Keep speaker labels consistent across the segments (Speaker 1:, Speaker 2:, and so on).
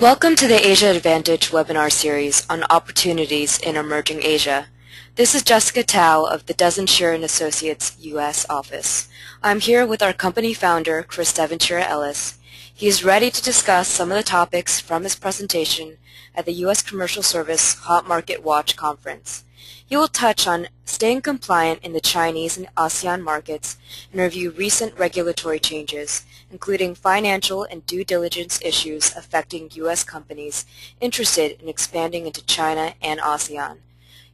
Speaker 1: Welcome to the Asia Advantage webinar series on opportunities in emerging Asia. This is Jessica Tao of the Dezan Shira & Associates U.S. office. I'm here with our company founder, Chris Devonshire Ellis. He is ready to discuss some of the topics from his presentation at the U.S. Commercial Service Hot Market Watch conference. He will touch on staying compliant in the Chinese and ASEAN markets and review recent regulatory changes, including financial and due diligence issues affecting U.S. companies interested in expanding into China and ASEAN.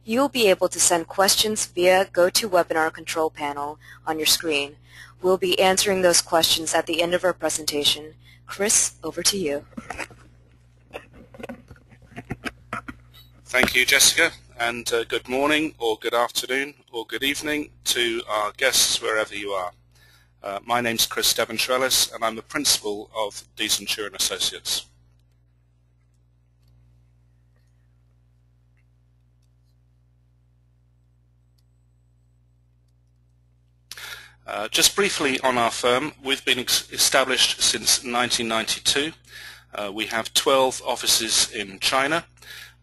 Speaker 1: You will be able to send questions via GoToWebinar control panel on your screen. We'll be answering those questions at the end of our presentation. Chris, over to you.
Speaker 2: Thank you, Jessica and uh, good morning or good afternoon or good evening to our guests wherever you are. Uh, my is Chris Devonshire Ellis and I'm the principal of Dezan Shira and Associates. Uh, just briefly on our firm, we've been established since 1992. Uh, we have 12 offices in China,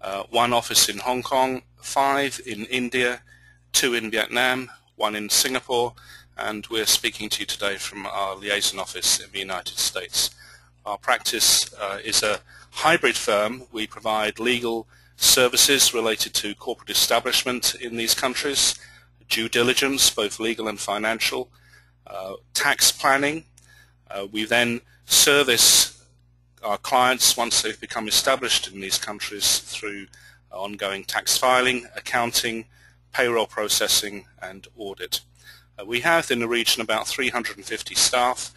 Speaker 2: uh, one office in Hong Kong, five in India, two in Vietnam, one in Singapore, and we're speaking to you today from our liaison office in the United States. Our practice uh, is a hybrid firm. We provide legal services related to corporate establishment in these countries, due diligence, both legal and financial, uh, tax planning. Uh, we then service our clients once they've become established in these countries through ongoing tax filing, accounting, payroll processing and audit. Uh, we have in the region about 350 staff.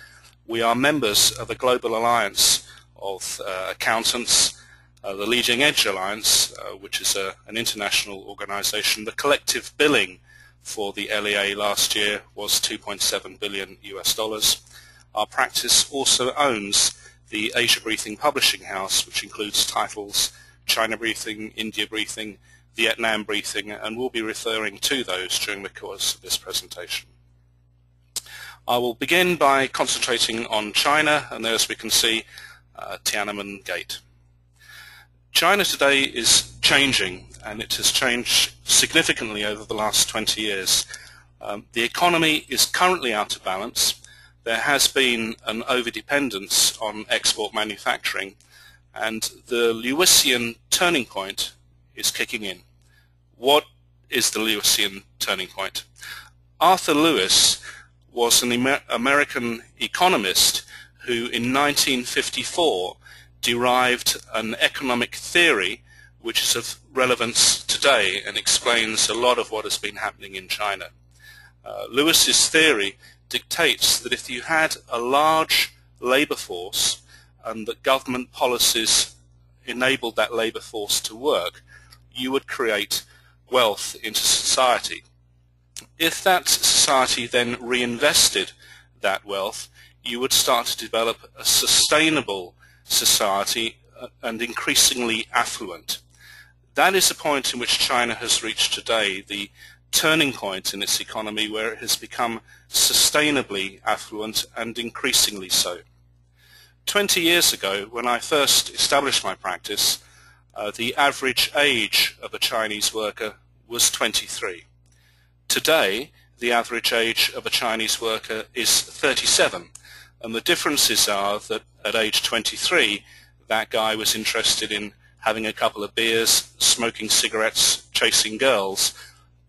Speaker 2: We are members of a global alliance of uh, accountants, uh, the Leading Edge Alliance, uh, which is a, an international organization. The collective billing for the LEA last year was 2.7 billion US dollars. Our practice also owns the Asia Briefing Publishing House, which includes titles China Briefing, India Briefing, Vietnam Briefing, and we'll be referring to those during the course of this presentation. I will begin by concentrating on China, and there as we can see, uh, Tiananmen Gate. China today is changing, and it has changed significantly over the last 20 years. Um, the economy is currently out of balance, there has been an overdependence on export manufacturing and the Lewisian turning point is kicking in. What is the Lewisian turning point? Arthur Lewis was an Amer American economist who in 1954 derived an economic theory which is of relevance today and explains a lot of what has been happening in China. Uh, Lewis's theory dictates that if you had a large labour force and that government policies enabled that labour force to work, you would create wealth into society. If that society then reinvested that wealth, you would start to develop a sustainable society uh, and increasingly affluent. That is the point in which China has reached today. The turning point in its economy where it has become sustainably affluent and increasingly so. Twenty years ago, when I first established my practice, uh, the average age of a Chinese worker was 23. Today, the average age of a Chinese worker is 37, and the differences are that at age 23, that guy was interested in having a couple of beers, smoking cigarettes, chasing girls,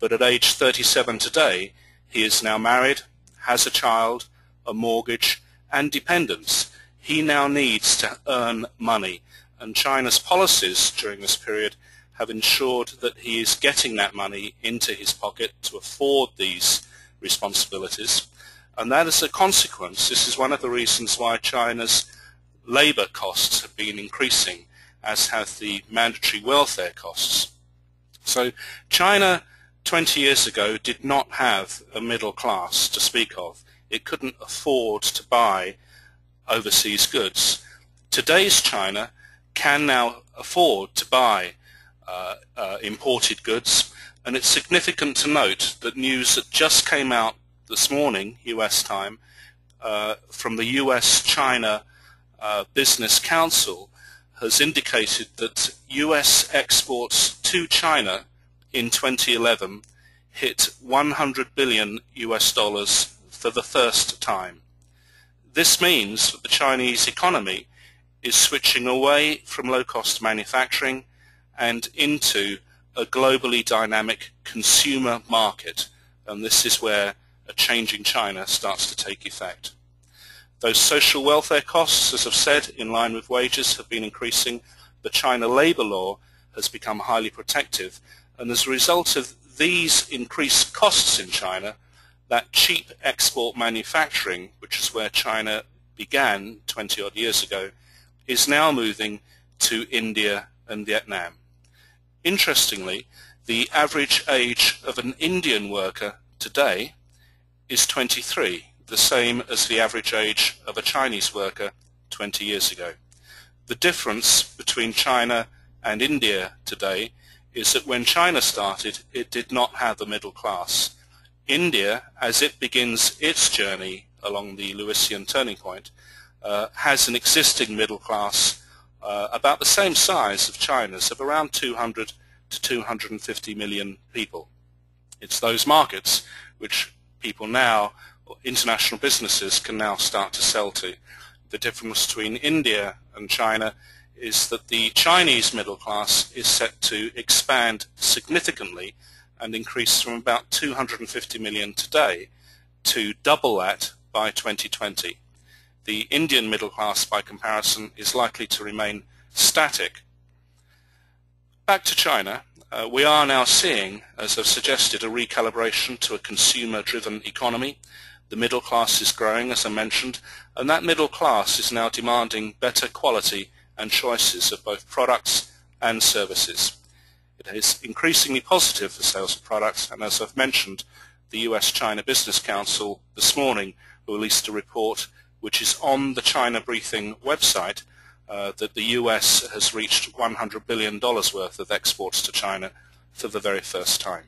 Speaker 2: but at age 37 today, he is now married, has a child, a mortgage, and dependents. He now needs to earn money, and China's policies during this period have ensured that he is getting that money into his pocket to afford these responsibilities. And that is a consequence. This is one of the reasons why China's labor costs have been increasing, as have the mandatory welfare costs. So China 20 years ago did not have a middle class to speak of. It couldn't afford to buy overseas goods. Today's China can now afford to buy uh, uh, imported goods and it's significant to note that news that just came out this morning, US time, uh, from the US-China uh, Business Council has indicated that US exports to China in 2011 hit 100 billion US dollars for the first time. This means that the Chinese economy is switching away from low-cost manufacturing and into a globally dynamic consumer market and this is where a changing China starts to take effect. Those social welfare costs, as I've said, in line with wages have been increasing. The China labour law has become highly protective and as a result of these increased costs in China, that cheap export manufacturing, which is where China began 20 odd years ago, is now moving to India and Vietnam. Interestingly, the average age of an Indian worker today is 23, the same as the average age of a Chinese worker 20 years ago. The difference between China and India today is that when China started, it did not have a middle class. India, as it begins its journey along the Lewisian turning point, uh, has an existing middle class uh, about the same size of China's, of around 200 to 250 million people. It's those markets which people now, international businesses, can now start to sell to. The difference between India and China is that the Chinese middle class is set to expand significantly and increase from about 250 million today to double that by 2020. The Indian middle class, by comparison, is likely to remain static. Back to China, uh, we are now seeing, as I've suggested, a recalibration to a consumer-driven economy. The middle class is growing, as I mentioned, and that middle class is now demanding better quality and choices of both products and services. It is increasingly positive for sales of products, and as I've mentioned, the US-China Business Council this morning released a report which is on the China Briefing website uh, that the US has reached $100 billion worth of exports to China for the very first time.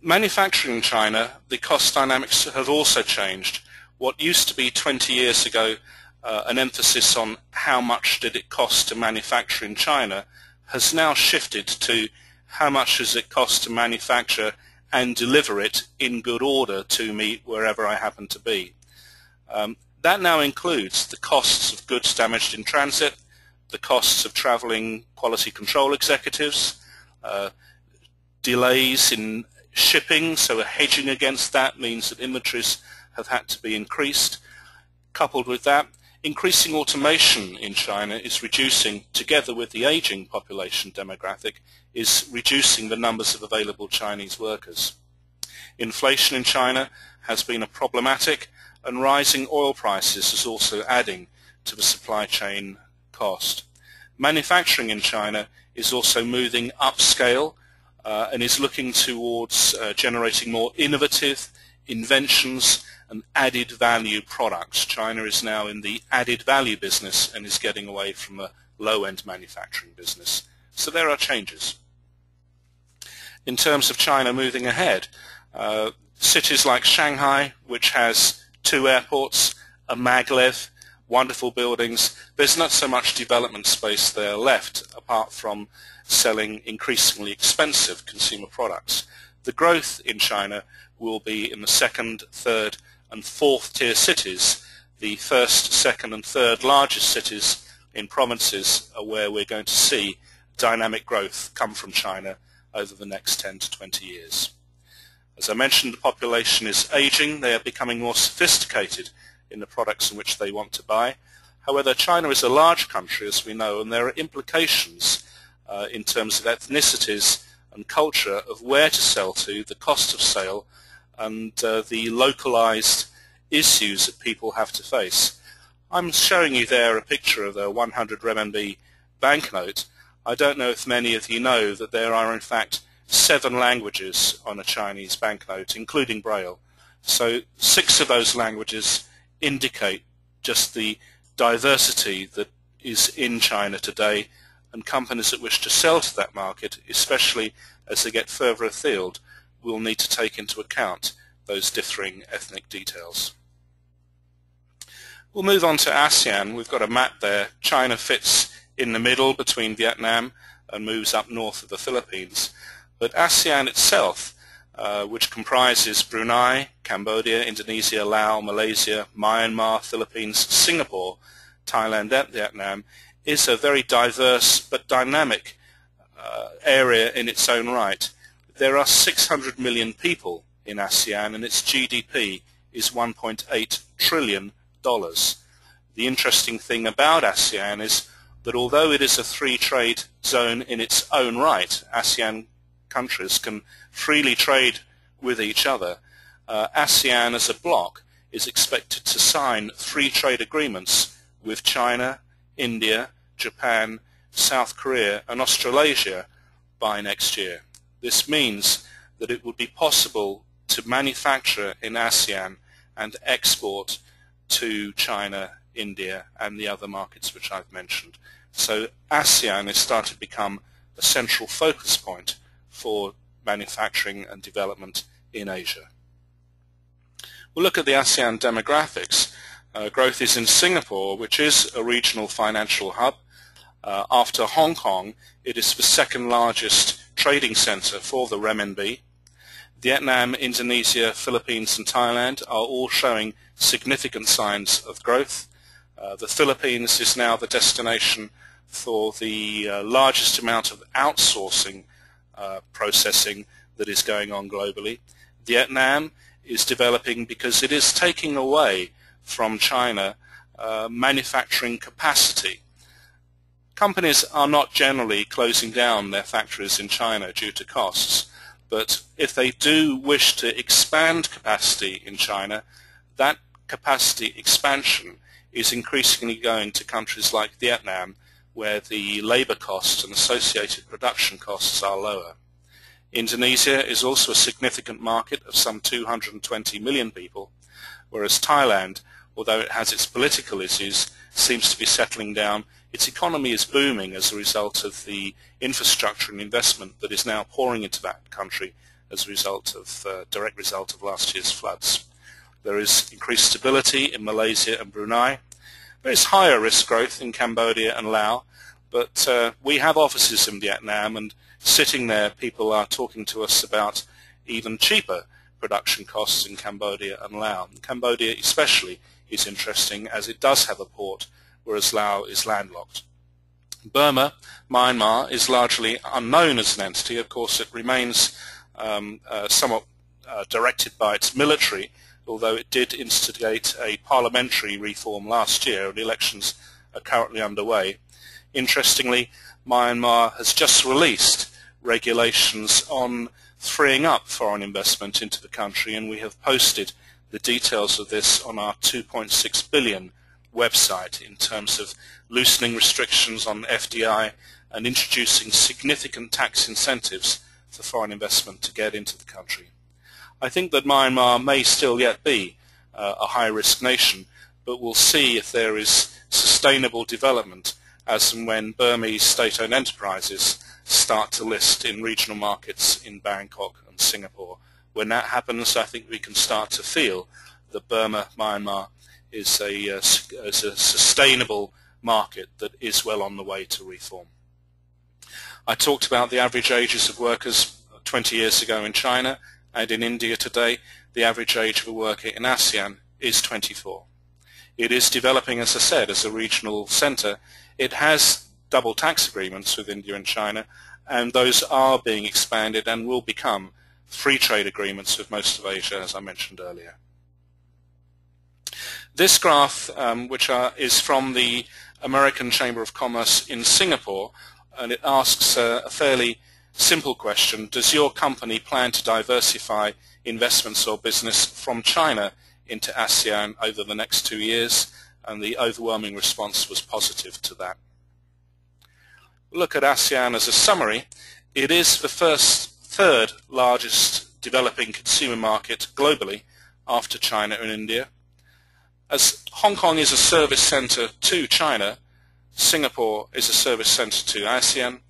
Speaker 2: Manufacturing in China, the cost dynamics have also changed. What used to be 20 years ago uh, an emphasis on how much did it cost to manufacture in China has now shifted to how much does it cost to manufacture and deliver it in good order to me wherever I happen to be. Um, that now includes the costs of goods damaged in transit, the costs of traveling quality control executives, uh, delays in shipping, so a hedging against that means that inventories have had to be increased. Coupled with that, increasing automation in China is reducing, together with the aging population demographic, is reducing the numbers of available Chinese workers. Inflation in China has been a problematic and rising oil prices is also adding to the supply chain cost. Manufacturing in China is also moving upscale uh, and is looking towards uh, generating more innovative inventions and added value products. China is now in the added value business and is getting away from a low-end manufacturing business. So there are changes. In terms of China moving ahead, uh, cities like Shanghai, which has two airports, a maglev, wonderful buildings. There's not so much development space there left apart from selling increasingly expensive consumer products. The growth in China will be in the second, third and fourth tier cities. The first, second and third largest cities in provinces are where we're going to see dynamic growth come from China over the next 10 to 20 years. As I mentioned, the population is aging. They are becoming more sophisticated in the products in which they want to buy. However, China is a large country, as we know, and there are implications uh, in terms of ethnicities and culture of where to sell to, the cost of sale, and uh, the localized issues that people have to face. I'm showing you there a picture of a 100 renminbi banknote. I don't know if many of you know that there are in fact seven languages on a Chinese banknote, including Braille. So six of those languages indicate just the diversity that is in China today and companies that wish to sell to that market, especially as they get further afield, will need to take into account those differing ethnic details. We'll move on to ASEAN. We've got a map there. China fits in the middle between Vietnam and moves up north of the Philippines. But ASEAN itself, uh, which comprises Brunei, Cambodia, Indonesia, Laos, Malaysia, Myanmar, Philippines, Singapore, Thailand and Vietnam, is a very diverse but dynamic uh, area in its own right. There are 600 million people in ASEAN and its GDP is 1.8 trillion dollars. The interesting thing about ASEAN is that although it is a free trade zone in its own right, ASEAN countries can freely trade with each other, uh, ASEAN as a bloc is expected to sign free trade agreements with China, India, Japan, South Korea and Australasia by next year. This means that it would be possible to manufacture in ASEAN and export to China, India and the other markets which I've mentioned. So ASEAN is starting to become a central focus point for manufacturing and development in Asia. We'll look at the ASEAN demographics. Uh, growth is in Singapore, which is a regional financial hub. Uh, after Hong Kong, it is the second largest trading center for the renminbi. Vietnam, Indonesia, Philippines and Thailand are all showing significant signs of growth. Uh, the Philippines is now the destination for the uh, largest amount of outsourcing uh, processing that is going on globally. Vietnam is developing because it is taking away from China uh, manufacturing capacity. Companies are not generally closing down their factories in China due to costs, but if they do wish to expand capacity in China, that capacity expansion is increasingly going to countries like Vietnam where the labor costs and associated production costs are lower. Indonesia is also a significant market of some 220 million people, whereas Thailand, although it has its political issues, seems to be settling down. Its economy is booming as a result of the infrastructure and investment that is now pouring into that country as a result of uh, direct result of last year's floods. There is increased stability in Malaysia and Brunei, there is higher risk growth in Cambodia and Laos, but uh, we have offices in Vietnam and sitting there people are talking to us about even cheaper production costs in Cambodia and Laos. Cambodia especially is interesting as it does have a port, whereas Laos is landlocked. Burma, Myanmar, is largely unknown as an entity. Of course, it remains um, uh, somewhat uh, directed by its military, although it did instigate a parliamentary reform last year and elections are currently underway. Interestingly, Myanmar has just released regulations on freeing up foreign investment into the country and we have posted the details of this on our 2.6 billion website in terms of loosening restrictions on FDI and introducing significant tax incentives for foreign investment to get into the country. I think that Myanmar may still yet be uh, a high-risk nation, but we'll see if there is sustainable development as and when Burmese state-owned enterprises start to list in regional markets in Bangkok and Singapore. When that happens, I think we can start to feel that Burma, Myanmar, is a, uh, is a sustainable market that is well on the way to reform. I talked about the average ages of workers 20 years ago in China and in India today the average age of a worker in ASEAN is 24. It is developing, as I said, as a regional center. It has double tax agreements with India and China, and those are being expanded and will become free trade agreements with most of Asia, as I mentioned earlier. This graph, um, which are, is from the American Chamber of Commerce in Singapore, and it asks uh, a fairly Simple question, does your company plan to diversify investments or business from China into ASEAN over the next two years? And the overwhelming response was positive to that. Look at ASEAN as a summary. It is the first, third largest developing consumer market globally after China and India. As Hong Kong is a service center to China, Singapore is a service center to ASEAN,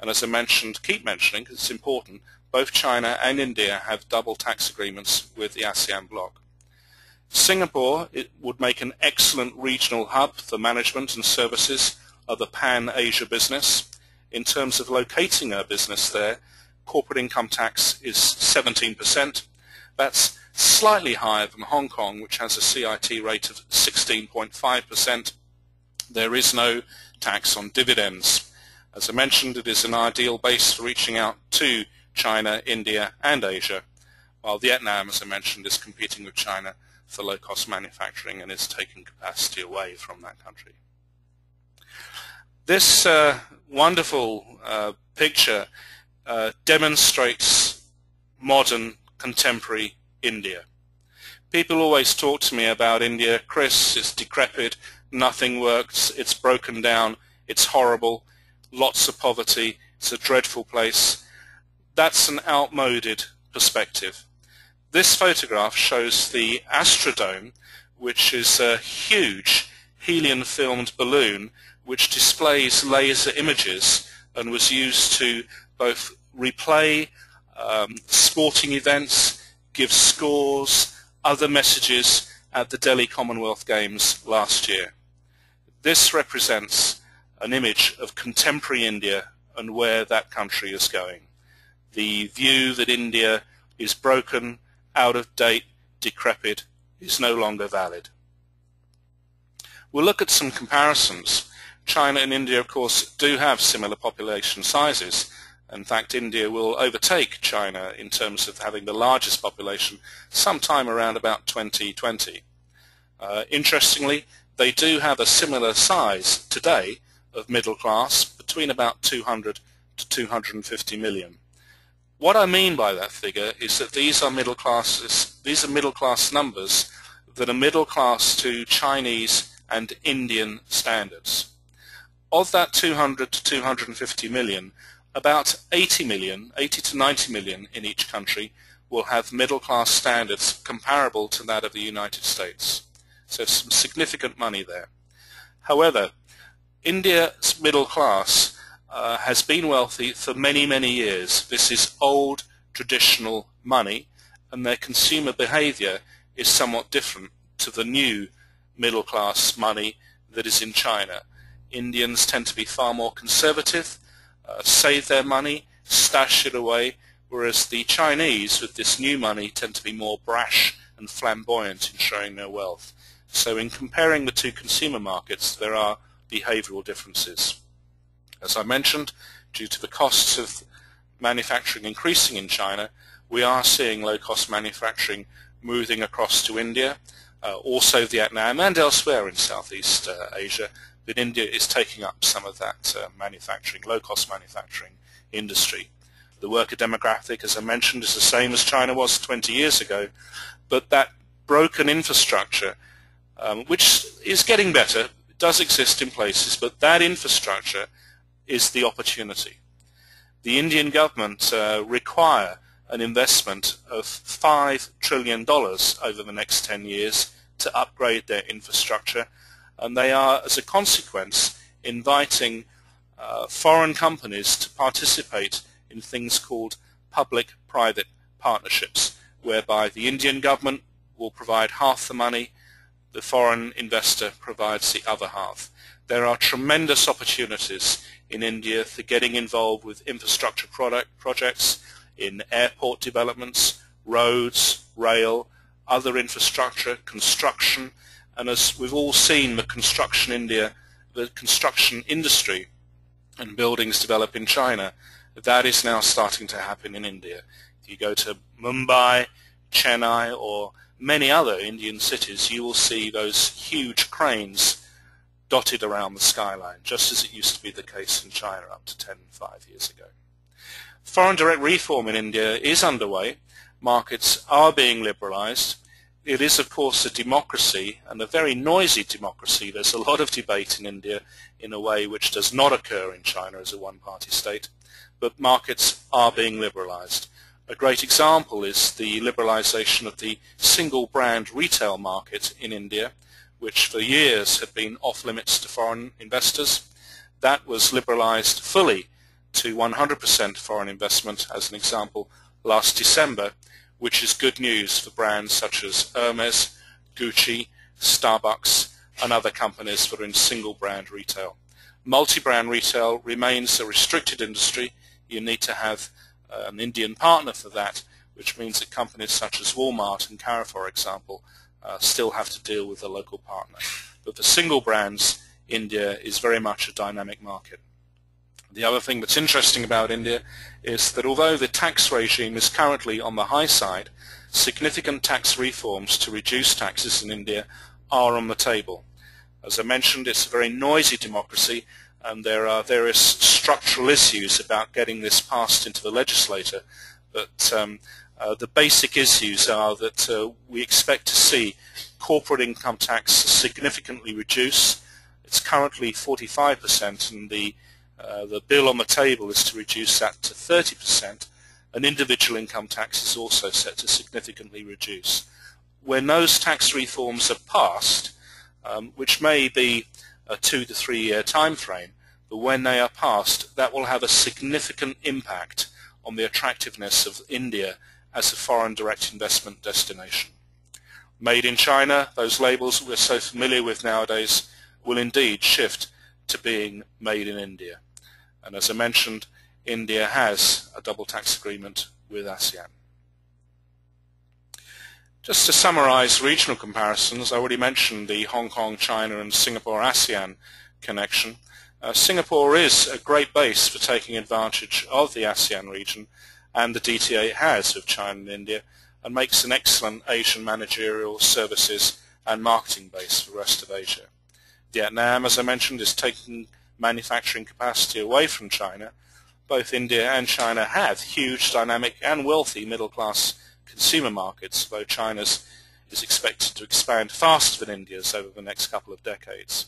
Speaker 2: and as I mentioned, keep mentioning, it's important, both China and India have double tax agreements with the ASEAN bloc. Singapore it would make an excellent regional hub for management and services of the Pan-Asia business. In terms of locating our business there, corporate income tax is 17%. That's slightly higher than Hong Kong, which has a CIT rate of 16.5%. There is no tax on dividends. As I mentioned, it is an ideal base for reaching out to China, India, and Asia, while Vietnam, as I mentioned, is competing with China for low-cost manufacturing and is taking capacity away from that country. This uh, wonderful uh, picture uh, demonstrates modern contemporary India. People always talk to me about India, Chris, it's decrepit, nothing works, it's broken down, it's horrible, lots of poverty, it's a dreadful place. That's an outmoded perspective. This photograph shows the Astrodome, which is a huge helium-filmed balloon which displays laser images and was used to both replay um, sporting events, give scores, other messages at the Delhi Commonwealth Games last year. This represents an image of contemporary India and where that country is going. The view that India is broken, out of date, decrepit, is no longer valid. We'll look at some comparisons. China and India, of course, do have similar population sizes. In fact, India will overtake China in terms of having the largest population sometime around about 2020. Uh, interestingly, they do have a similar size today of middle class, between about 200 to 250 million. What I mean by that figure is that these are middle classes, these are middle class numbers that are middle class to Chinese and Indian standards. Of that 200 to 250 million, about 80 million, 80 to 90 million in each country will have middle class standards comparable to that of the United States. So some significant money there. However, India's middle class uh, has been wealthy for many, many years. This is old, traditional money, and their consumer behavior is somewhat different to the new middle class money that is in China. Indians tend to be far more conservative, uh, save their money, stash it away, whereas the Chinese with this new money tend to be more brash and flamboyant in showing their wealth. So in comparing the two consumer markets, there are behavioral differences. As I mentioned, due to the costs of manufacturing increasing in China, we are seeing low-cost manufacturing moving across to India, uh, also Vietnam and elsewhere in Southeast uh, Asia, but India is taking up some of that uh, manufacturing, low-cost manufacturing industry. The worker demographic, as I mentioned, is the same as China was 20 years ago, but that broken infrastructure, um, which is getting better, does exist in places, but that infrastructure is the opportunity. The Indian government uh, require an investment of $5 trillion over the next 10 years to upgrade their infrastructure and they are as a consequence inviting uh, foreign companies to participate in things called public-private partnerships whereby the Indian government will provide half the money, the foreign investor provides the other half. There are tremendous opportunities in India for getting involved with infrastructure product projects, in airport developments, roads, rail, other infrastructure, construction, and as we've all seen the construction India, the construction industry and buildings develop in China, that is now starting to happen in India. If you go to Mumbai, Chennai, or many other Indian cities, you will see those huge cranes dotted around the skyline, just as it used to be the case in China up to 10, 5 years ago. Foreign direct reform in India is underway. Markets are being liberalized. It is, of course, a democracy, and a very noisy democracy. There's a lot of debate in India in a way which does not occur in China as a one-party state, but markets are being liberalized. A great example is the liberalization of the single-brand retail market in India, which for years had been off limits to foreign investors. That was liberalized fully to 100% foreign investment, as an example, last December, which is good news for brands such as Hermes, Gucci, Starbucks, and other companies that are in single brand retail. Multi-brand retail remains a restricted industry. You need to have uh, an Indian partner for that, which means that companies such as Walmart and Carrefour, for example, uh, still have to deal with a local partner. But for single brands, India is very much a dynamic market. The other thing that's interesting about India is that although the tax regime is currently on the high side, significant tax reforms to reduce taxes in India are on the table. As I mentioned, it's a very noisy democracy and there are various structural issues about getting this passed into the legislature. But um, uh, the basic issues are that uh, we expect to see corporate income tax significantly reduce. It's currently 45% and the, uh, the bill on the table is to reduce that to 30% and individual income tax is also set to significantly reduce. When those tax reforms are passed, um, which may be a two to three year time frame, but when they are passed, that will have a significant impact on the attractiveness of India as a foreign direct investment destination. Made in China, those labels we're so familiar with nowadays will indeed shift to being made in India. And as I mentioned, India has a double tax agreement with ASEAN. Just to summarize regional comparisons, I already mentioned the Hong Kong, China and Singapore ASEAN connection. Uh, Singapore is a great base for taking advantage of the ASEAN region and the DTA has with China and India and makes an excellent Asian managerial services and marketing base for the rest of Asia. Vietnam, as I mentioned, is taking manufacturing capacity away from China. Both India and China have huge, dynamic and wealthy middle-class consumer markets, though China's is expected to expand faster than India's over the next couple of decades.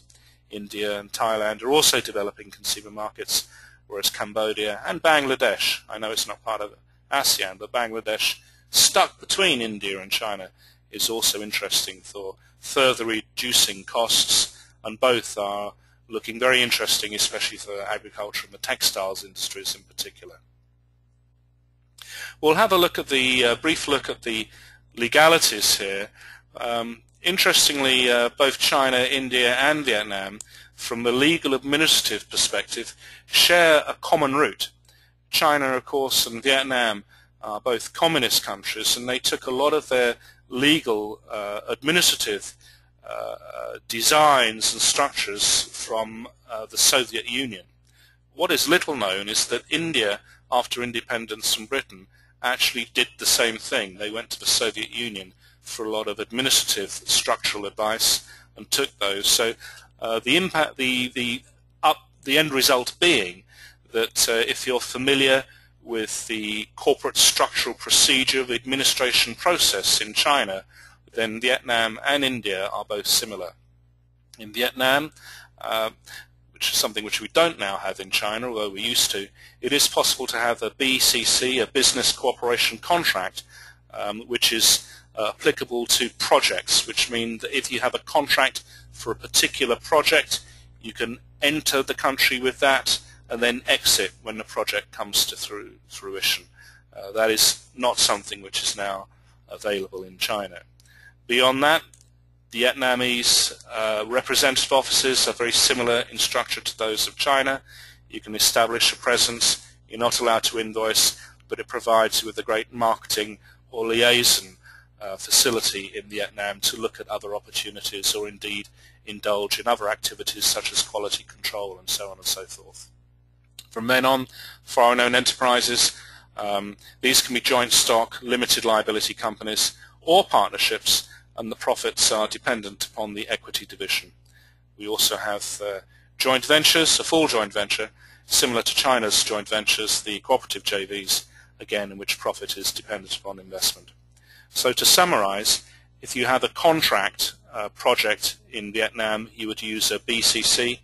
Speaker 2: India and Thailand are also developing consumer markets, whereas Cambodia and Bangladesh, I know it's not part of ASEAN, but Bangladesh stuck between India and China is also interesting for further reducing costs, and both are looking very interesting, especially for agriculture and the textiles industries in particular. We'll have a look at the uh, brief look at the legalities here. Um, interestingly, uh, both China, India, and Vietnam, from the legal administrative perspective, share a common root. China, of course, and Vietnam are both communist countries, and they took a lot of their legal uh, administrative uh, designs and structures from uh, the Soviet Union. What is little known is that India, after independence from Britain, actually did the same thing. They went to the Soviet Union for a lot of administrative structural advice and took those. So uh, the impact, the the up, the end result being that uh, if you're familiar with the corporate structural procedure, the administration process in China, then Vietnam and India are both similar. In Vietnam, uh, which is something which we don't now have in China, although we used to, it is possible to have a BCC, a business cooperation contract, um, which is uh, applicable to projects, which means that if you have a contract for a particular project, you can enter the country with that and then exit when the project comes to through, fruition. Uh, that is not something which is now available in China. Beyond that, Vietnamese uh, representative offices are very similar in structure to those of China. You can establish a presence. You're not allowed to invoice, but it provides you with a great marketing or liaison uh, facility in Vietnam to look at other opportunities or indeed indulge in other activities such as quality control and so on and so forth. From then on, foreign-owned enterprises, um, these can be joint stock, limited liability companies, or partnerships and the profits are dependent upon the equity division. We also have uh, joint ventures, a full joint venture, similar to China's joint ventures, the cooperative JVs, again in which profit is dependent upon investment. So to summarize, if you have a contract uh, project in Vietnam, you would use a BCC.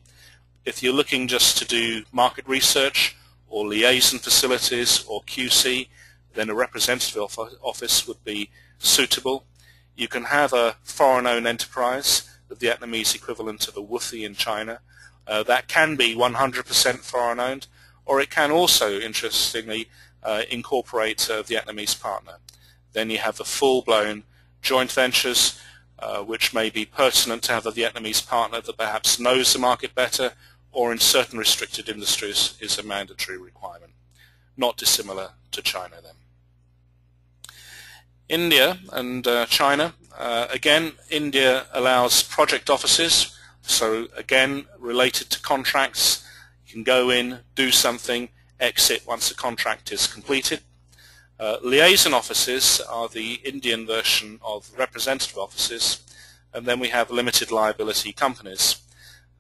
Speaker 2: If you're looking just to do market research or liaison facilities or QC, then a representative office would be suitable. You can have a foreign-owned enterprise, the Vietnamese equivalent of a WFOE in China. Uh, that can be 100% foreign-owned, or it can also, interestingly, uh, incorporate a Vietnamese partner. Then you have the full-blown joint ventures, uh, which may be pertinent to have a Vietnamese partner that perhaps knows the market better or in certain restricted industries is a mandatory requirement. Not dissimilar to China then. India and uh, China, uh, again, India allows project offices, so again, related to contracts, you can go in, do something, exit once the contract is completed. Uh, liaison offices are the Indian version of representative offices, and then we have limited liability companies.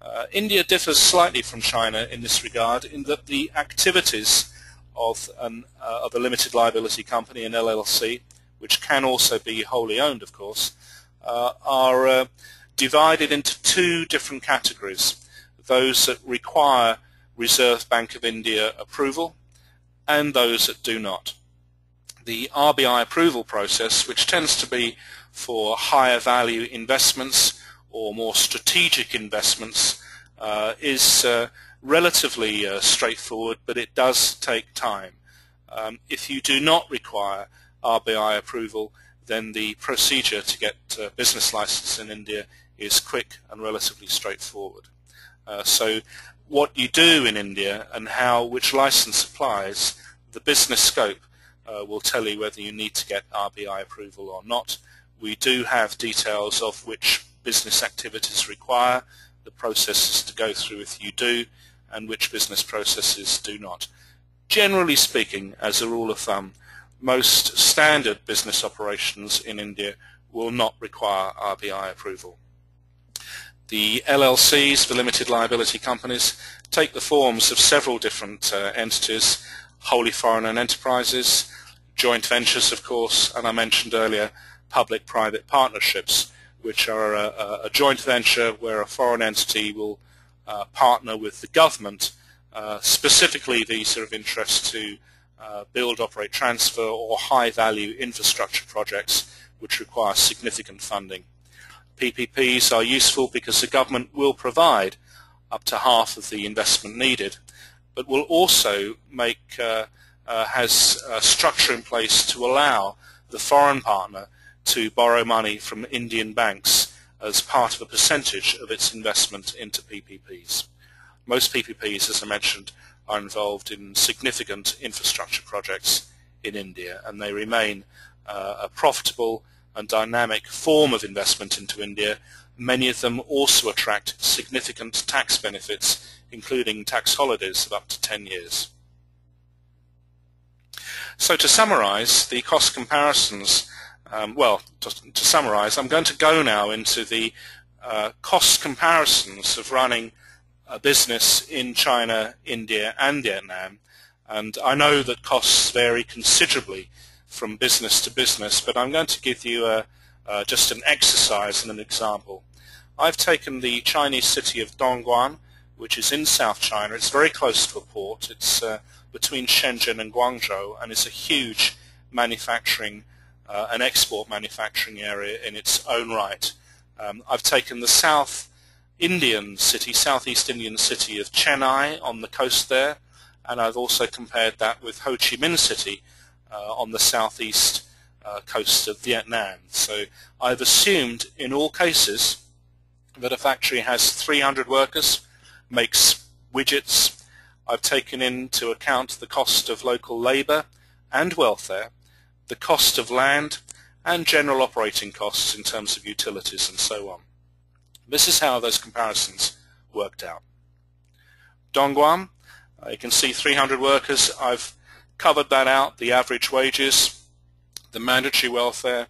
Speaker 2: Uh, India differs slightly from China in this regard in that the activities of, an, uh, of a limited liability company, an LLC, which can also be wholly owned, of course, uh, are uh, divided into two different categories. Those that require Reserve Bank of India approval and those that do not the RBI approval process, which tends to be for higher value investments or more strategic investments, uh, is uh, relatively uh, straightforward, but it does take time. Um, if you do not require RBI approval, then the procedure to get uh, business license in India is quick and relatively straightforward. Uh, so what you do in India and how which license applies, the business scope uh, will tell you whether you need to get RBI approval or not. We do have details of which business activities require the processes to go through if you do and which business processes do not. Generally speaking, as a rule of thumb, most standard business operations in India will not require RBI approval. The LLCs, the limited liability companies, take the forms of several different uh, entities, wholly foreign owned enterprises, joint ventures, of course, and I mentioned earlier public-private partnerships, which are a, a, joint venture where a foreign entity will uh, partner with the government, uh, specifically these are of interest to uh, build, operate, transfer, or high-value infrastructure projects which require significant funding. PPPs are useful because the government will provide up to half of the investment needed, but will also make uh, uh, has a structure in place to allow the foreign partner to borrow money from Indian banks as part of a percentage of its investment into PPPs. Most PPPs, as I mentioned, are involved in significant infrastructure projects in India and they remain uh, a profitable and dynamic form of investment into India. Many of them also attract significant tax benefits, including tax holidays of up to 10 years. So to summarize the cost comparisons, um, well, to, to, summarize, I'm going to go now into the uh, cost comparisons of running business in China, India, and Vietnam. And I know that costs vary considerably from business to business, but I'm going to give you a, uh, just an exercise and an example. I've taken the Chinese city of Dongguan, which is in South China. It's very close to a port. It's uh, between Shenzhen and Guangzhou and it's a huge manufacturing uh, and export manufacturing area in its own right. Um, I've taken the South Indian city, Southeast Indian city of Chennai on the coast there, and I've also compared that with Ho Chi Minh City uh, on the southeast uh, coast of Vietnam. So I've assumed in all cases that a factory has 300 workers, makes widgets, I've taken into account the cost of local labour and welfare, the cost of land, and general operating costs in terms of utilities and so on. This is how those comparisons worked out. Dongguan, uh, you can see 300 workers. I've covered that out, the average wages, the mandatory welfare,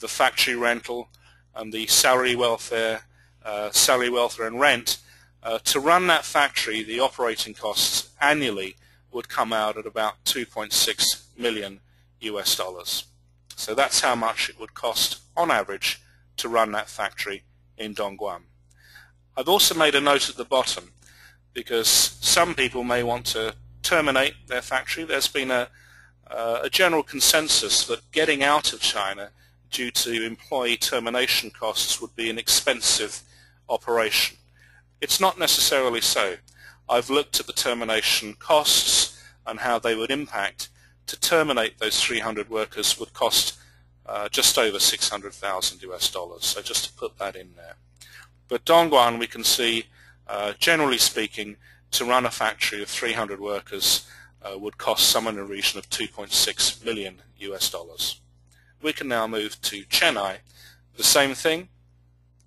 Speaker 2: the factory rental, and the salary welfare, uh, salary welfare and rent uh, to run that factory, the operating costs annually would come out at about 2.6 million US dollars. So that's how much it would cost on average to run that factory in Dongguan. I've also made a note at the bottom because some people may want to terminate their factory. There's been a, uh, a general consensus that getting out of China due to employee termination costs would be an expensive operation. It's not necessarily so. I've looked at the termination costs and how they would impact. To terminate those 300 workers would cost uh, just over 600,000 US dollars. So just to put that in there. But Dongguan, we can see, uh, generally speaking, to run a factory of 300 workers uh, would cost somewhere in the region of 2.6 million US dollars. We can now move to Chennai. The same thing.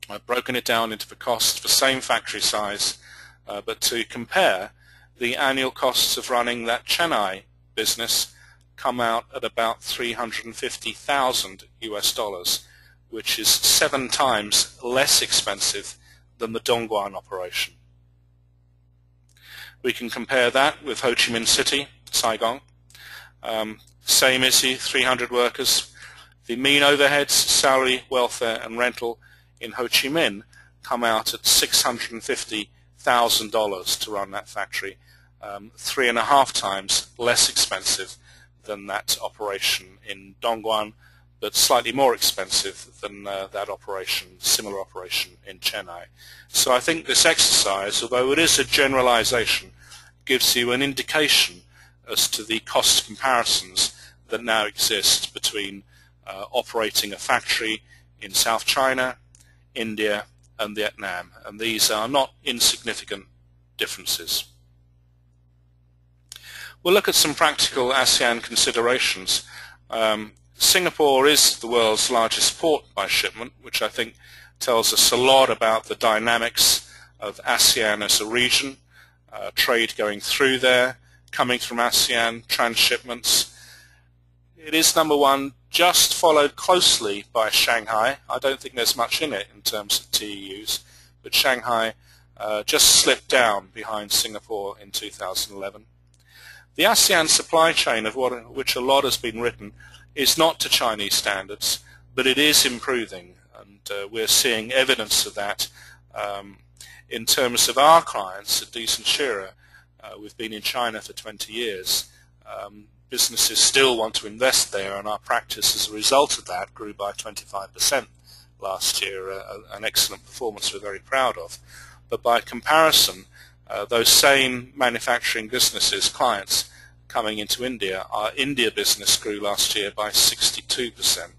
Speaker 2: I've broken it down into the costs for same factory size, uh, but to compare, the annual costs of running that Chennai business come out at about 350,000 US dollars, which is seven times less expensive than the Dongguan operation. We can compare that with Ho Chi Minh City, Saigon. Um, same issue, 300 workers. The mean overheads, salary, welfare and rental in Ho Chi Minh come out at $650,000 to run that factory, um, three and a half times less expensive than that operation in Dongguan, but slightly more expensive than uh, that operation, similar operation in Chennai. So I think this exercise, although it is a generalization, gives you an indication as to the cost comparisons that now exist between uh, operating a factory in South China, India and Vietnam and these are not insignificant differences. We'll look at some practical ASEAN considerations. Um, Singapore is the world's largest port by shipment, which I think tells us a lot about the dynamics of ASEAN as a region, uh, trade going through there, coming from ASEAN, transshipments. It is number one, just followed closely by Shanghai. I don't think there's much in it in terms of TEUs, but Shanghai uh, just slipped down behind Singapore in 2011. The ASEAN supply chain, of what, which a lot has been written, is not to Chinese standards, but it is improving, and uh, we're seeing evidence of that um, in terms of our clients at Dezan Shira. Uh, we've been in China for 20 years. Um, businesses still want to invest there, and our practice as a result of that grew by 25% last year, uh, an excellent performance we're very proud of. But by comparison, uh, those same manufacturing businesses, clients, coming into India, our India business grew last year by 62%.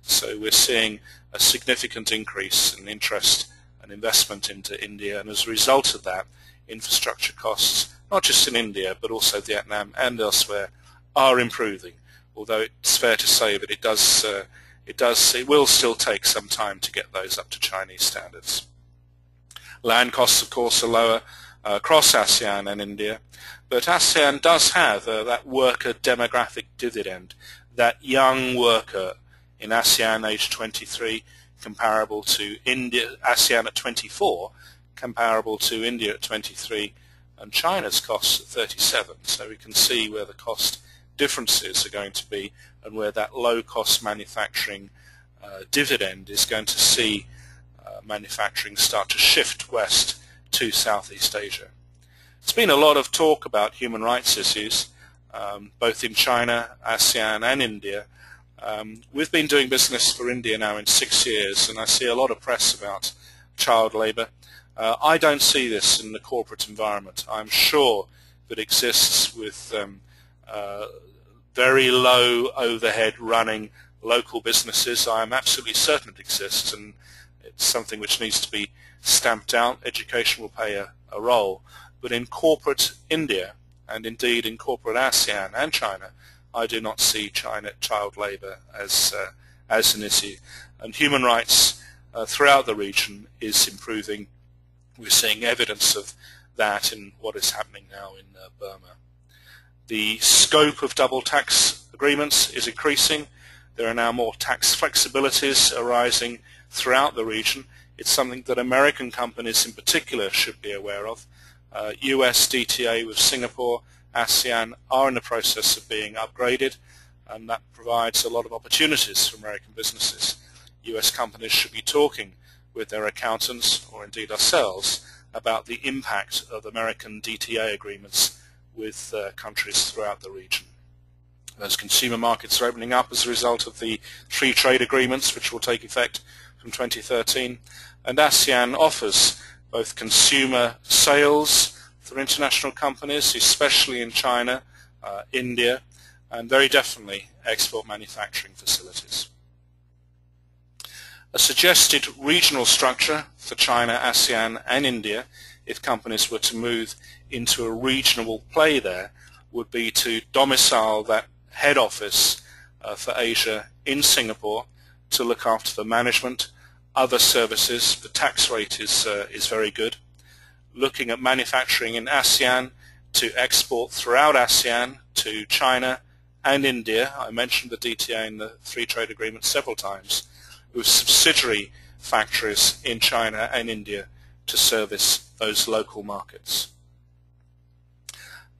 Speaker 2: So we're seeing a significant increase in interest and investment into India, and as a result of that, infrastructure costs, not just in India, but also Vietnam and elsewhere, are improving. Although it's fair to say that it does, uh, it does, it will still take some time to get those up to Chinese standards. Land costs, of course, are lower across ASEAN and India, but ASEAN does have uh, that worker demographic dividend, that young worker in ASEAN age 23 comparable to India, ASEAN at 24, comparable to India at 23, and China's costs at 37. So we can see where the cost differences are going to be and where that low-cost manufacturing uh, dividend is going to see uh, manufacturing start to shift west to Southeast Asia. There's been a lot of talk about human rights issues, um, both in China, ASEAN and India. Um, we've been doing business for India now in six years and I see a lot of press about child labour. Uh, I don't see this in the corporate environment. I'm sure that exists with um, uh, very low overhead running local businesses. I am absolutely certain it exists and it's something which needs to be stamped out. Education will play a, a role. But in corporate India, and indeed in corporate ASEAN and China, I do not see China child labour as uh, as an issue. And human rights uh, throughout the region is improving. We're seeing evidence of that in what is happening now in uh, Burma. The scope of double tax agreements is increasing. There are now more tax flexibilities arising throughout the region. It's something that American companies in particular should be aware of. Uh, US DTA with Singapore, ASEAN are in the process of being upgraded and that provides a lot of opportunities for American businesses. US companies should be talking with their accountants or indeed ourselves about the impact of American DTA agreements with uh, countries throughout the region. Those consumer markets are opening up as a result of the free trade agreements which will take effect from 2013 and ASEAN offers both consumer sales for international companies, especially in China, uh, India, and very definitely export manufacturing facilities. A suggested regional structure for China, ASEAN and India, if companies were to move into a regional play there, would be to domicile that head office uh, for Asia in Singapore to look after the management, other services. The tax rate is, uh, is very good. Looking at manufacturing in ASEAN to export throughout ASEAN to China and India. I mentioned the DTA in the free trade agreement several times with subsidiary factories in China and India to service those local markets.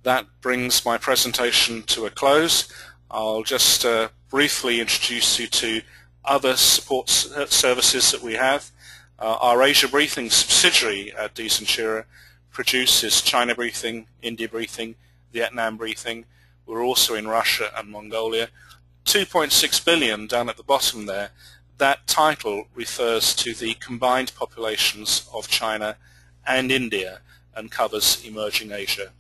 Speaker 2: That brings my presentation to a close. I'll just uh, briefly introduce you to other support services that we have. Uh, our Asia Briefing subsidiary at Dezan Shira produces China Briefing, India Briefing, Vietnam Briefing. We're also in Russia and Mongolia. 2.6 billion down at the bottom there that title refers to the combined populations of China and India and covers emerging Asia.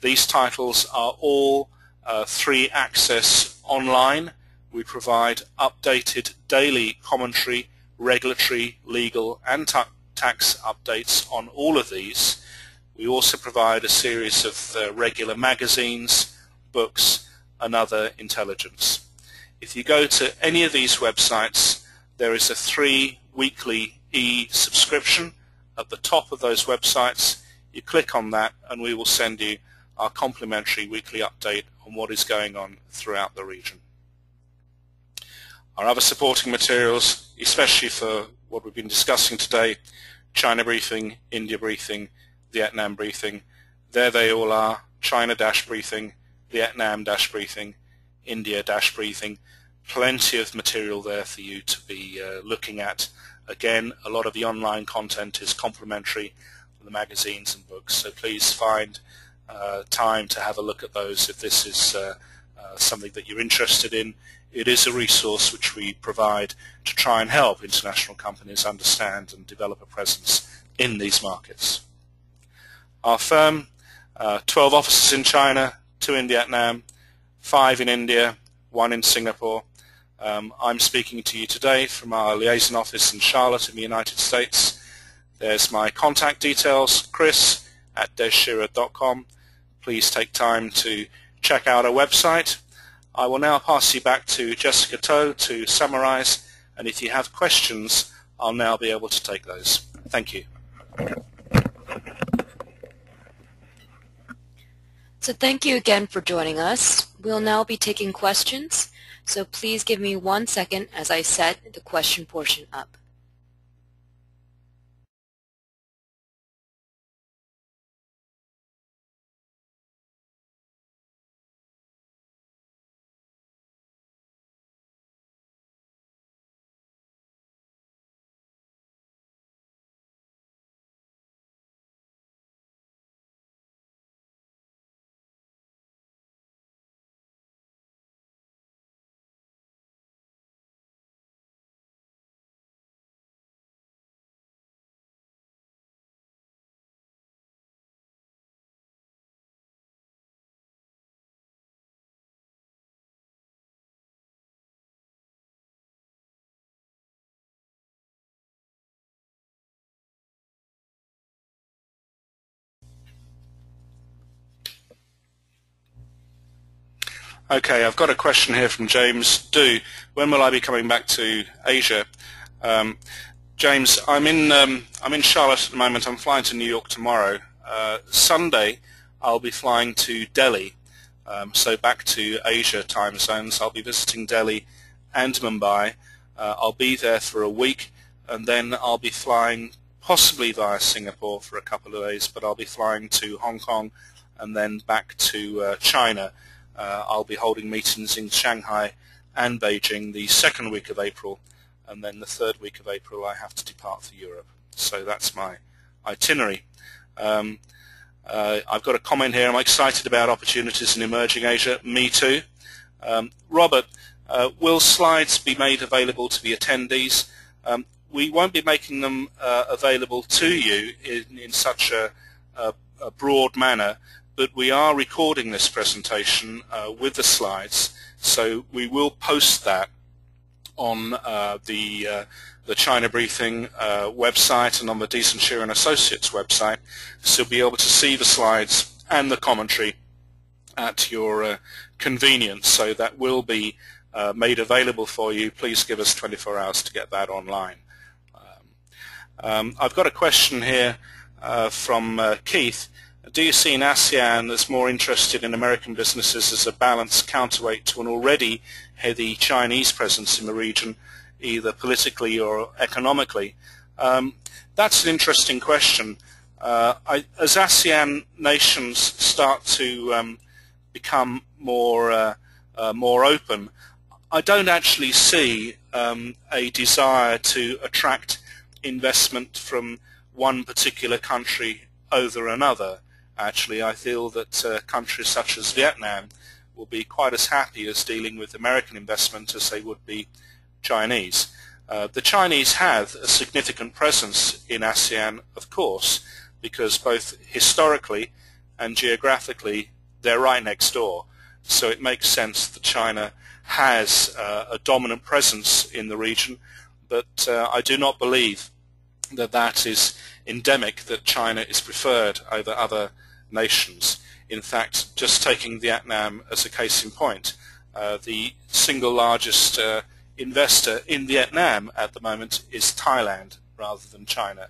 Speaker 2: These titles are all uh, free access online. We provide updated daily commentary, regulatory, legal and tax updates on all of these. We also provide a series of uh, regular magazines, books and other intelligence. If you go to any of these websites, there is a three weekly e-subscription at the top of those websites. You click on that and we will send you our complimentary weekly update on what is going on throughout the region. Our other supporting materials, especially for what we've been discussing today, China briefing, India briefing, Vietnam briefing, there they all are, China dash briefing, Vietnam dash briefing, India dash briefing. Plenty of material there for you to be uh, looking at. Again, a lot of the online content is complementary to the magazines and books, so please find uh, time to have a look at those if this is uh, uh, something that you're interested in. It is a resource which we provide to try and help international companies understand and develop a presence in these markets. Our firm, uh, 12 offices in China, two in Vietnam, five in India, one in Singapore. Um, I'm speaking to you today from our liaison office in Charlotte in the United States. There's my contact details, chris at dezshira.com. Please take time to check out our website. I will now pass you back to Jessica Toe to summarize, and if you have questions, I'll now be able to take those. Thank you.
Speaker 1: So thank you again for joining us. We'll now be taking questions, so please give me one second as I set the question portion up.
Speaker 2: Okay, I've got a question here from James Do. When will I be coming back to Asia? Um, James, I'm in um, I'm in Charlotte at the moment. I'm flying to New York tomorrow. Uh, Sunday, I'll be flying to Delhi. Um, so back to Asia time zones. I'll be visiting Delhi and Mumbai. Uh, I'll be there for a week, and then I'll be flying possibly via Singapore for a couple of days. But I'll be flying to Hong Kong, and then back to uh, China I'll be holding meetings in Shanghai and Beijing the second week of April, and then the third week of April I have to depart for Europe. So that's my itinerary. Um, uh, I've got a comment here. I'm excited about opportunities in emerging Asia. Me too. Um, Robert, uh, will slides be made available to the attendees? Um, we won't be making them uh, available to you in, in such a, a, a broad manner but we are recording this presentation uh, with the slides, so we will post that on uh, the, uh, the China Briefing uh, website and on the Dezan Shira Associates website, so you'll be able to see the slides and the commentary at your uh, convenience. So that will be uh, made available for you. Please give us 24 hours to get that online. Um, um, I've got a question here from Keith. Do you see an ASEAN as more interested in American businesses as a balanced counterweight to an already heavy Chinese presence in the region, either politically or economically? Um, that's an interesting question. Uh, I, as ASEAN nations start to um, become more uh, uh, more open, I don't actually see um, a desire to attract investment from one particular country over another. Actually, I feel that uh, countries such as Vietnam will be quite as happy as dealing with American investment as they would be Chinese. Uh, the Chinese have a significant presence in ASEAN, of course, because both historically and geographically they're right next door. So it makes sense that China has uh, a dominant presence in the region, but uh, I do not believe that that is endemic, that China is preferred over other nations. In fact, just taking Vietnam as a case in point, uh, the single largest uh, investor in Vietnam at the moment is Thailand rather than China.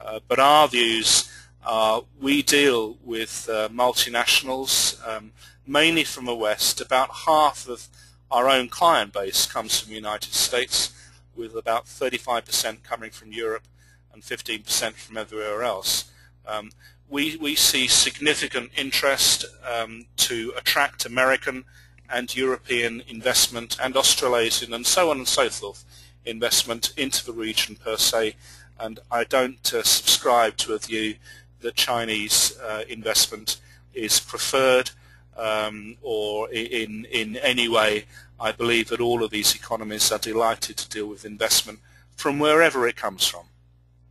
Speaker 2: Uh, but our views are we deal with uh, multinationals, um, mainly from the West. About half of our own client base comes from the United States, with about 35% coming from Europe and 15% from everywhere else. Um, we, we see significant interest um, to attract American and European investment and Australasian and so on and so forth investment into the region per se and I don't uh, subscribe to a view that Chinese uh, investment is preferred um, or in, in any way I believe that all of these economies are delighted to deal with investment from wherever it comes from.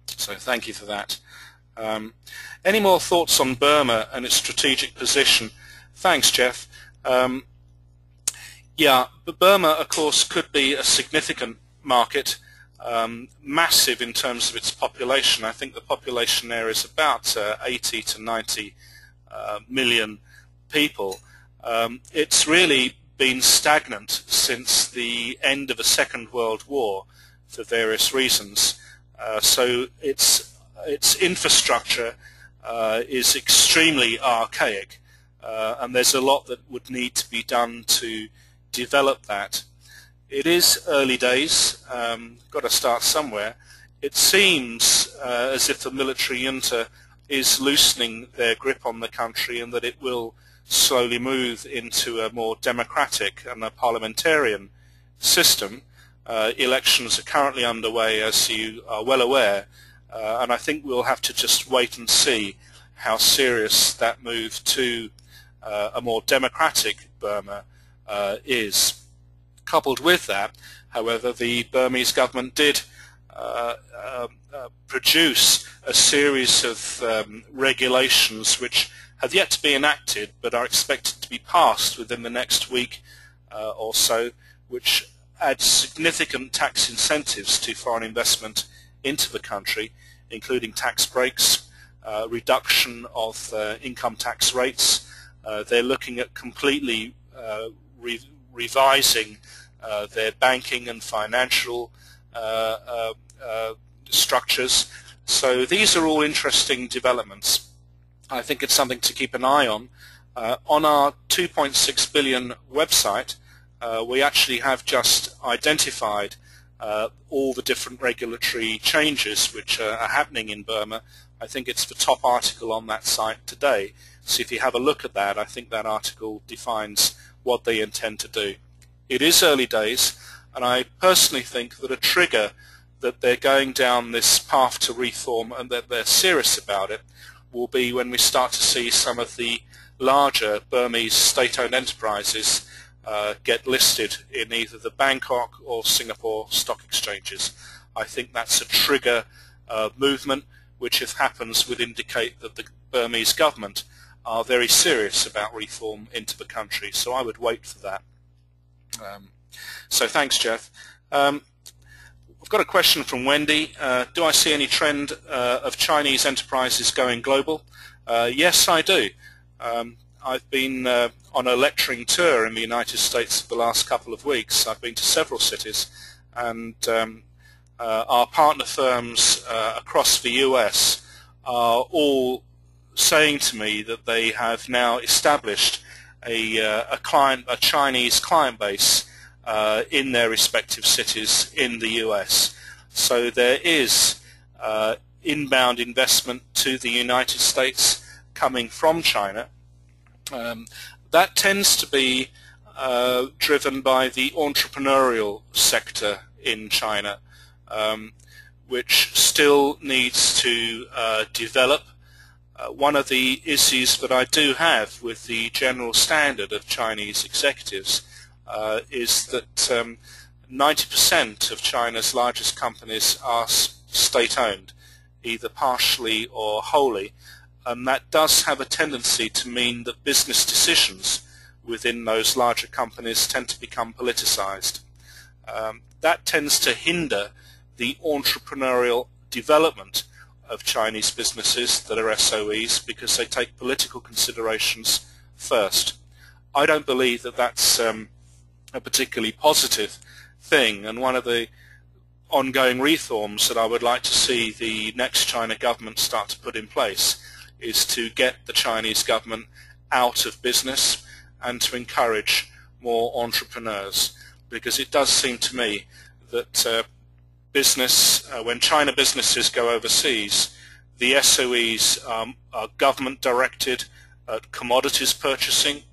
Speaker 2: So thank you for that. Um, any more thoughts on Burma and its strategic position? Thanks, Jeff. Um, yeah, Burma, of course, could be a significant market, um, massive in terms of its population. I think the population there is about uh, 80 to 90 uh, million people. Um, it's really been stagnant since the end of the Second World War for various reasons. Uh, so its its infrastructure uh, is extremely archaic, uh, and there's a lot that would need to be done to develop that. It is early days. Um, got to start somewhere. It seems uh, as if the military junta is loosening their grip on the country, and that it will slowly move into a more democratic and a parliamentarian system. Uh, elections are currently underway, as you are well aware, uh, and I think we'll have to just wait and see how serious that move to uh, a more democratic Burma uh, is. Coupled with that, however, the Burmese government did uh, um, uh, produce a series of um, regulations which have yet to be enacted but are expected to be passed within the next week uh, or so, which adds significant tax incentives to foreign investment into the country, including tax breaks, uh, reduction of uh, income tax rates. Uh, they're looking at completely uh, re revising uh, their banking and financial structures. So these are all interesting developments. I think it's something to keep an eye on. Uh, on our 2.6 billion website, uh, we actually have just identified uh, all the different regulatory changes which are happening in Burma. I think it's the top article on that site today. So if you have a look at that, I think that article defines what they intend to do. It is early days, and I personally think that a trigger that they're going down this path to reform and that they're serious about it will be when we start to see some of the larger Burmese state-owned enterprises uh, get listed in either the Bangkok or Singapore stock exchanges. I think that's a trigger uh, movement which if happens would indicate that the Burmese government are very serious about reform into the country. So I would wait for that. Um, so thanks, Jeff. Um, I've got a question from Wendy. Uh, do I see any trend uh, of Chinese enterprises going global? Uh, yes, I do. Um, I've been uh, on a lecturing tour in the United States for the last couple of weeks. I've been to several cities and um, uh, our partner firms uh, across the US are all saying to me that they have now established a, uh, a client, a Chinese client base uh, in their respective cities in the US. So there is uh, inbound investment to the United States coming from China. Um, that tends to be uh, driven by the entrepreneurial sector in China, um, which still needs to uh, develop. Uh, one of the issues that I do have with the general standard of Chinese executives uh, is that 90% um, of China's largest companies are state-owned, either partially or wholly, and that does have a tendency to mean that business decisions within those larger companies tend to become politicized. Um, that tends to hinder the entrepreneurial development of Chinese businesses that are SOEs because they take political considerations first. I don't believe that that's um, a particularly positive thing and one of the ongoing reforms that I would like to see the next China government start to put in place is to get the Chinese government out of business and to encourage more entrepreneurs because it does seem to me that uh, business, uh, when China businesses go overseas, the SOEs um, are government directed at commodities purchasing,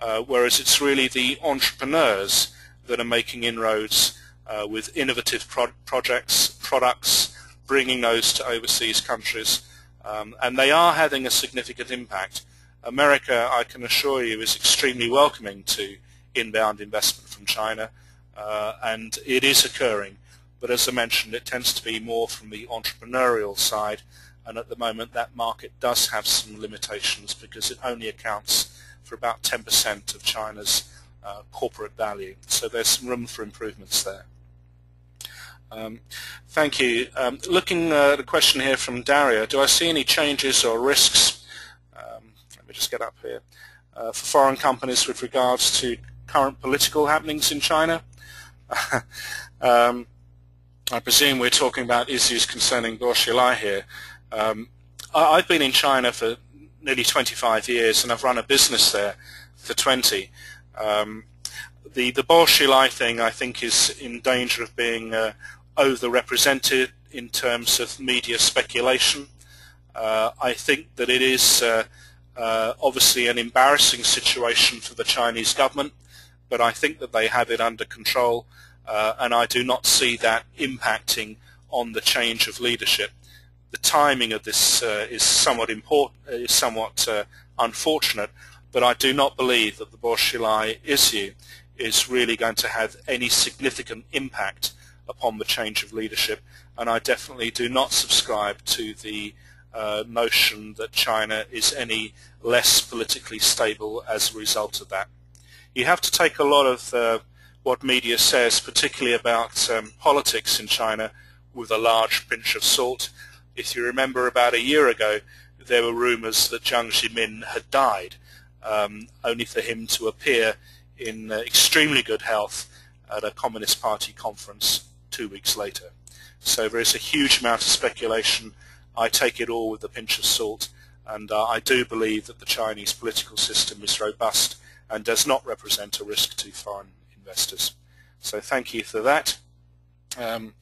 Speaker 2: uh, whereas it's really the entrepreneurs that are making inroads uh, with innovative pro projects, products, bringing those to overseas countries. Um, and they are having a significant impact. America, I can assure you, is extremely welcoming to inbound investment from China, uh, and it is occurring. But as I mentioned, it tends to be more from the entrepreneurial side, and at the moment that market does have some limitations because it only accounts for about 10% of China's uh, corporate value. So there's some room for improvements there. Um, thank you. Um, looking uh, at a question here from Daria, do I see any changes or risks, um, let me just get up here, uh, for foreign companies with regards to current political happenings in China? Um, I presume we're talking about issues concerning Bo Xilai here. Um, I, have been in China for nearly 25 years and I've run a business there for 20. Um, the, the Bo Xilai thing I think is in danger of being uh, overrepresented in terms of media speculation. Uh, I think that it is uh, uh, obviously an embarrassing situation for the Chinese government, but I think that they have it under control uh, and I do not see that impacting on the change of leadership. The timing of this uh, is somewhat important, is somewhat uh, unfortunate, but I do not believe that the Bo Xilai issue is really going to have any significant impact upon the change of leadership, and I definitely do not subscribe to the uh, notion that China is any less politically stable as a result of that. You have to take a lot of uh, what media says, particularly about um, politics in China, with a large pinch of salt. If you remember about a year ago, there were rumors that Jiang Zemin had died, um, only for him to appear in uh, extremely good health at a Communist Party conference two weeks later. So there is a huge amount of speculation. I take it all with a pinch of salt, and uh, I do believe that the Chinese political system is robust and does not represent a risk to foreign investors. So thank you for that. Um,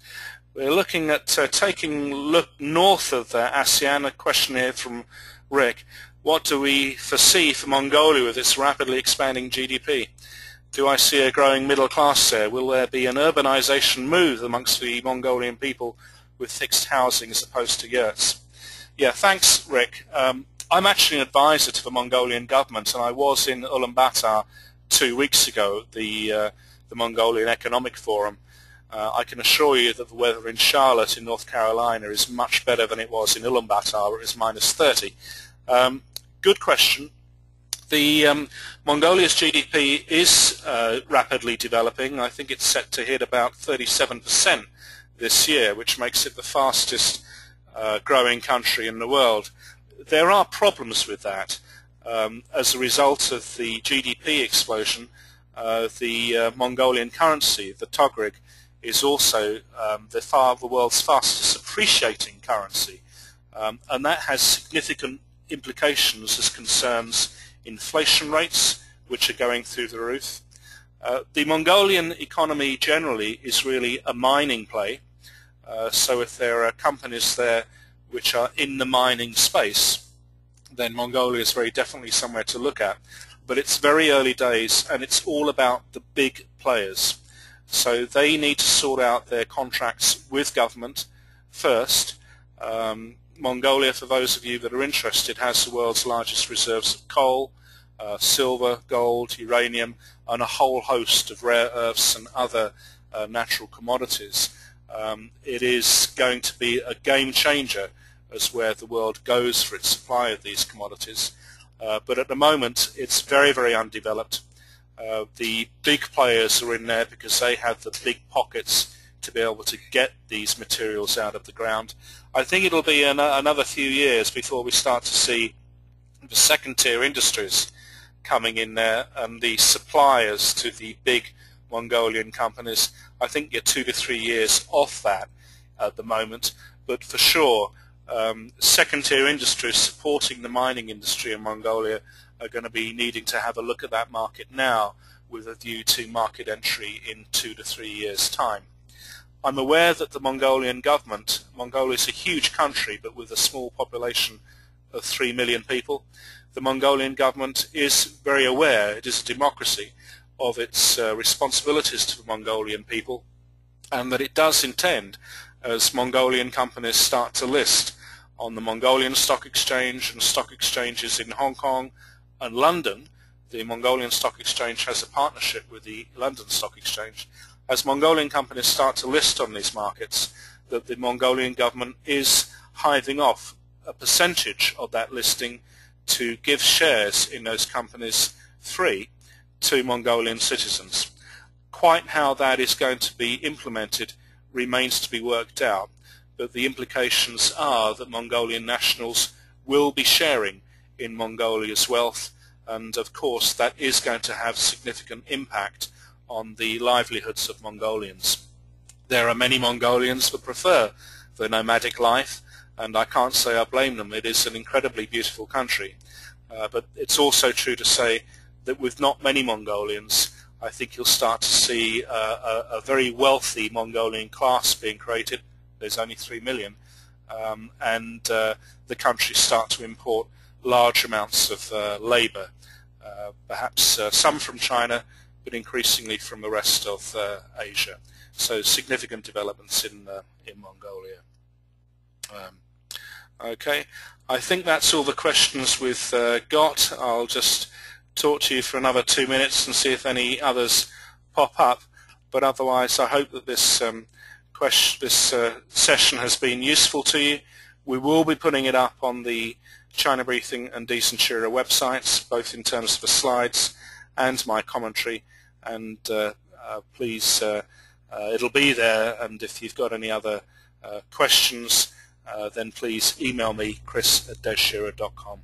Speaker 2: we're looking at uh, taking look north of uh, ASEAN. A question here from Rick. What do we foresee for Mongolia with its rapidly expanding GDP? Do I see a growing middle class there? Will there be an urbanization move amongst the Mongolian people with fixed housing as opposed to yurts? Yeah, thanks, Rick. Um, I'm actually an advisor to the Mongolian government, and I was in Ulaanbaatar two weeks ago, the, uh, the Mongolian Economic Forum, uh, I can assure you that the weather in Charlotte in North Carolina is much better than it was in Ulaanbaatar where it was minus 30. Um, good question. The um, Mongolia's GDP is uh, rapidly developing. I think it's set to hit about 37% this year, which makes it the fastest uh, growing country in the world. There are problems with that. Um, as a result of the GDP explosion, uh, the uh, Mongolian currency, the tugrik, is also um, the, far, the world's fastest appreciating currency. Um, and that has significant implications as concerns inflation rates, which are going through the roof. Uh, the Mongolian economy generally is really a mining play. Uh, so if there are companies there which are in the mining space, then Mongolia is very definitely somewhere to look at. But it's very early days and it's all about the big players. So they need to sort out their contracts with government first. Um, Mongolia, for those of you that are interested, has the world's largest reserves of coal, uh, silver, gold, uranium, and a whole host of rare earths and other uh, natural commodities. Um, it is going to be a game changer as where the world goes for its supply of these commodities. Uh, but at the moment, it's very, very undeveloped. Uh, the big players are in there because they have the big pockets to be able to get these materials out of the ground. I think it'll be an, another few years before we start to see the second-tier industries coming in there and the suppliers to the big Mongolian companies. I think you're two to three years off that at the moment, but for sure um, second-tier industries supporting the mining industry in Mongolia are going to be needing to have a look at that market now with a view to market entry in two to three years' time. I'm aware that the Mongolian government, Mongolia is a huge country but with a small population of three million people, the Mongolian government is very aware, it is a democracy, of its uh, responsibilities to the Mongolian people and that it does intend, as Mongolian companies start to list on the Mongolian Stock Exchange and stock exchanges in Hong Kong and London, the Mongolian Stock Exchange has a partnership with the London Stock Exchange. As Mongolian companies start to list on these markets, that the Mongolian government is hiving off a percentage of that listing to give shares in those companies free to Mongolian citizens. Quite how that is going to be implemented remains to be worked out, but the implications are that Mongolian nationals will be sharing in Mongolia's wealth and of course that is going to have significant impact on the livelihoods of Mongolians. There are many Mongolians that prefer the nomadic life and I can't say I blame them. It is an incredibly beautiful country. Uh, but it's also true to say that with not many Mongolians, I think you'll start to see uh, a, a, very wealthy Mongolian class being created. There's only three million. Um, and uh, the country start to import large amounts of uh, labor, uh, perhaps uh, some from China, but increasingly from the rest of Asia. So significant developments in, in Mongolia. Um, okay, I think that's all the questions we've got. I'll just talk to you for another two minutes and see if any others pop up. But otherwise, I hope that this um, question, this uh, session has been useful to you. We will be putting it up on the China Briefing and Dezan Shira websites, both in terms of the slides and my commentary. And uh, uh, please, uh, uh, it'll be there. And if you've got any other uh, then please email me, chris at dezshira.com.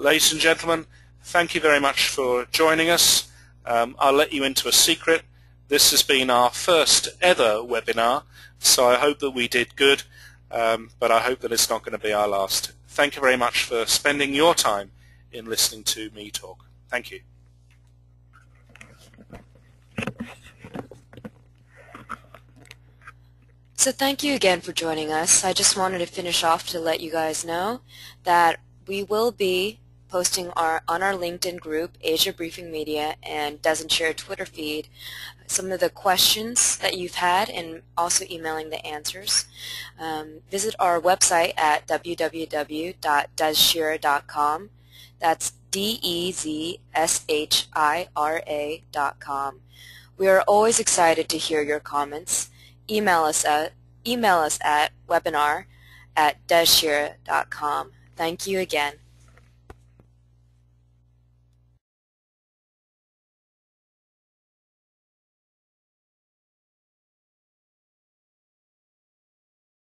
Speaker 2: ladies and gentlemen, thank you very much for joining us. Um, I'll let you into a secret. This has been our first ever webinar, so I hope that we did good, um, but I hope that it's not going to be our last. Thank you very much for spending your time in listening to me talk. Thank you.
Speaker 1: So thank you again for joining us. I just wanted to finish off to let you guys know that we will be posting our, on our LinkedIn group, Asia Briefing Media, and Dezan Shira Twitter feed, some of the questions that you've had and also emailing the answers. Um, visit our website at www.dezshira.com. That's D-E-Z-S-H-I-R-A dot com. We are always excited to hear your comments. Email us at, email us at webinar at dezshira.com. Thank you again.